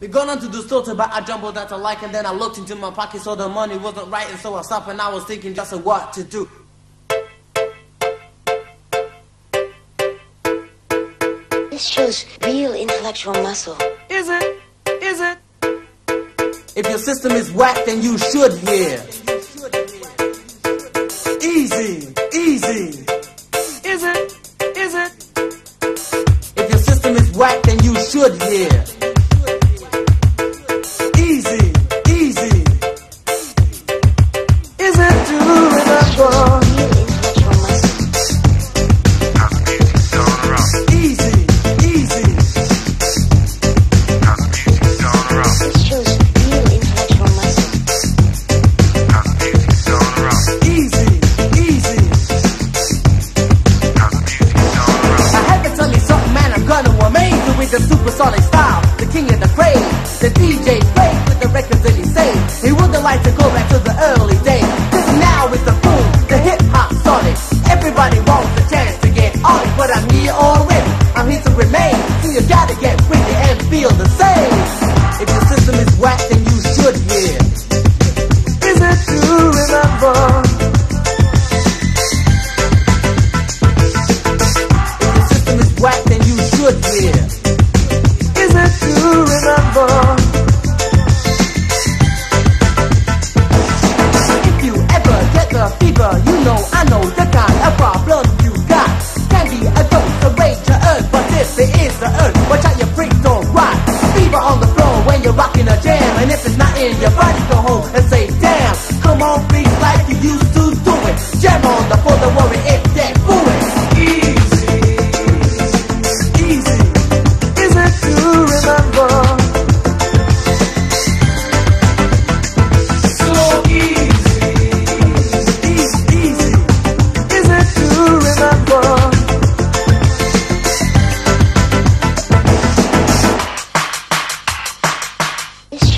We gone on to the store to buy a jumbo that I like, and then I looked into my pocket, so the money wasn't right, and so I stopped and I was thinking just what to do. This shows real intellectual muscle. Is it? Is it? If your system is whack, then you should hear. Easy, easy. Is it? Is it? If your system is whack, then you should hear. supersonic style, the king of the craze, the DJ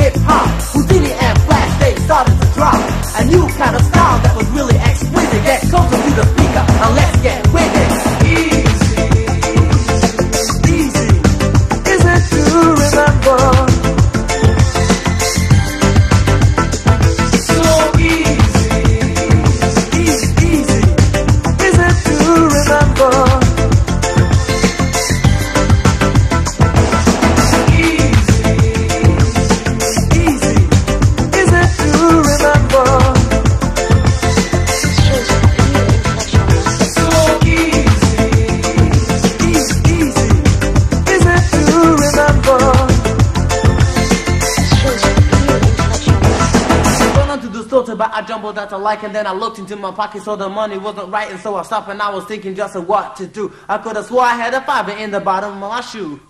hip hop. Whodini and Flash, they started to drop a new kind of style. thought about, I jumbled out the like, and then I looked into my pocket, so the money wasn't right, and so I stopped, and I was thinking just of what to do. I could have swore I had a fiver in the bottom of my shoe.